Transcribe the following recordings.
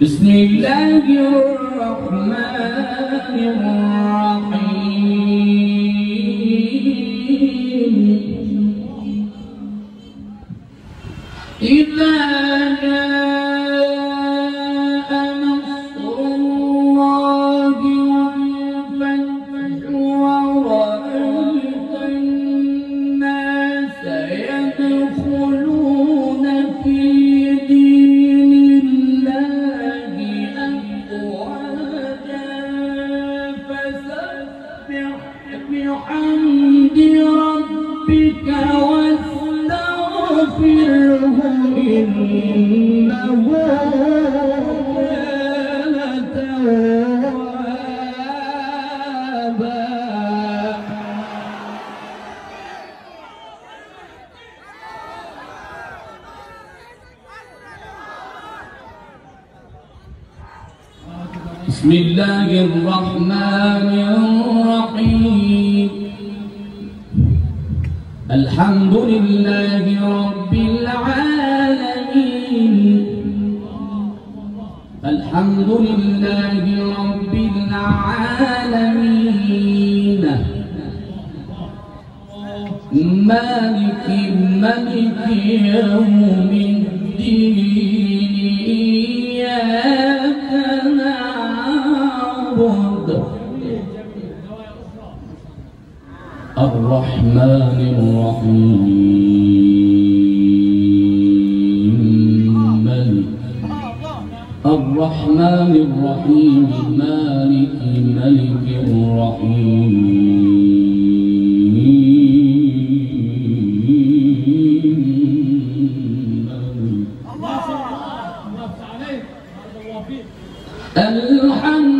بسم الله الرحمن الرحيم. إذا جاء بحمد ربك واستغفره إنه كان توابا. بسم الله الرحمن الرحيم الحمد لله رب العالمين. الحمد لله رب العالمين. مالك ملك يوم الدين. الرحمن الرحيم. الرحمن الرحيم مالك ملك الرحيم. الحمد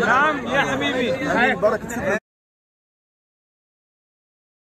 نعم يا حبيبي.